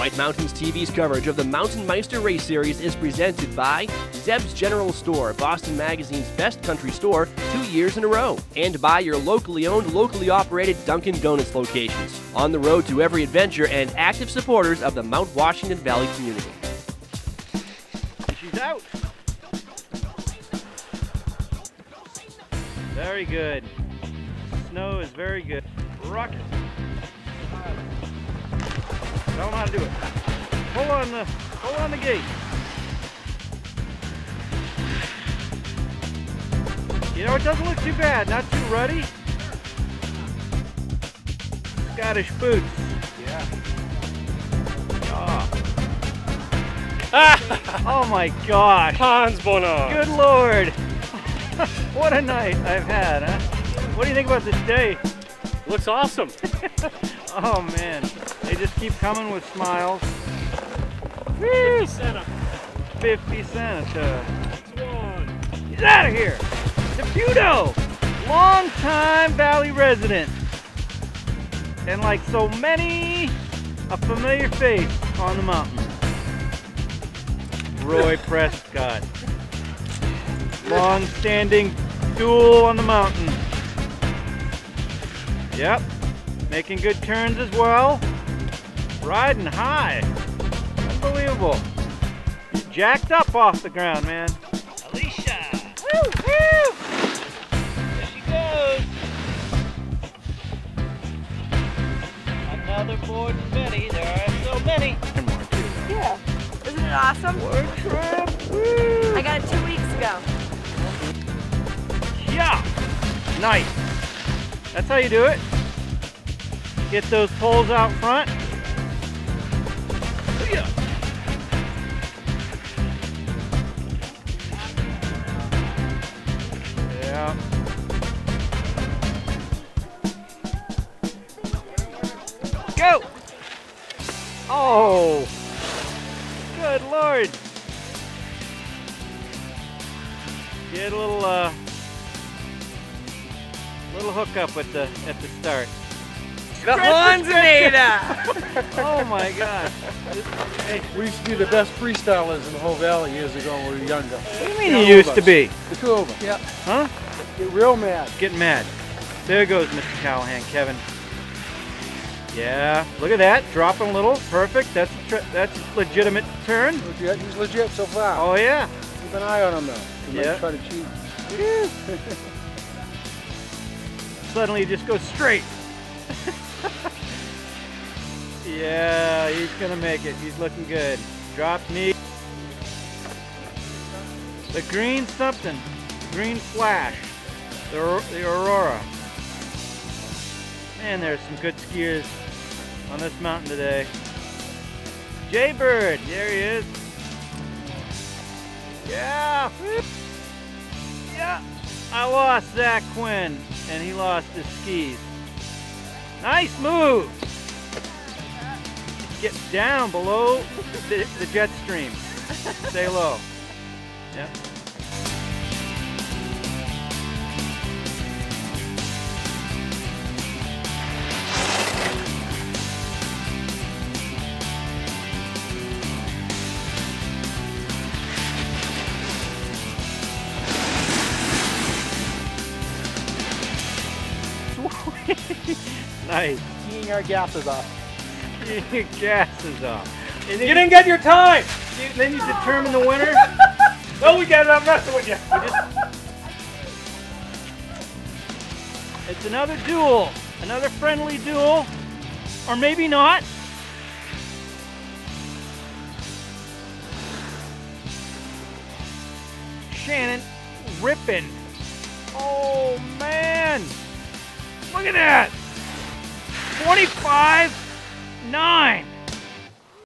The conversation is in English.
White Mountains TV's coverage of the Mountain Meister Race Series is presented by Zeb's General Store, Boston Magazine's best country store, two years in a row, and by your locally owned, locally operated Dunkin' Donuts locations. On the road to every adventure and active supporters of the Mount Washington Valley community. She's out. Very good. Snow is very good. Rocket. Tell them how to do it. Pull on the, pull on the gate. You know, it doesn't look too bad. Not too ruddy. Scottish boots. Yeah. Oh. oh my gosh. Hans Bonner. Good lord. what a night I've had, huh? What do you think about this day? Looks awesome. Oh man, they just keep coming with smiles. 50 cent 50 cents. Uh, one. he's out of here. Deputo, long-time Valley resident. And like so many, a familiar face on the mountain. Roy Prescott. Long-standing duel on the mountain. Yep, making good turns as well. Riding high. Unbelievable. Jacked up off the ground, man. Alicia! Woo, woo. There she goes! Another board and Betty. There are so many. Yeah. Isn't it awesome? I got it two weeks ago. Yeah. Nice. That's how you do it. Get those poles out front. Yeah. Go! Oh! Good lord! Get a little uh little hookup at the at the start. The Hansinator! Oh my god. We used to be the best freestylers in the whole valley years ago when we were younger. What do you mean you used to be? The two of them. Yeah. Huh? Get real mad. Getting mad. There goes Mr. Callahan, Kevin. Yeah, look at that, dropping a little, perfect. That's tr- that's legitimate turn. Legit. He's legit so far. Oh yeah. Keep an eye on him though. He Yeah. might try to cheat. Suddenly he just goes straight. yeah, he's gonna make it. He's looking good. Drop knee. The green something. Green flash. The, the Aurora. Man, there's some good skiers on this mountain today. Jaybird, there he is. Yeah. Yeah. I lost Zach Quinn, and he lost his skis. Nice move. Get down below the, the jet stream. Stay low. Yep. Nice. Keying our gases off. Your gas is off. And You didn't get your time. you, then you determine the winner. No, we got it. I'm messing with you. It's another duel. Another friendly duel. Or maybe not. Shannon ripping. Oh man. Look at that. 25 9.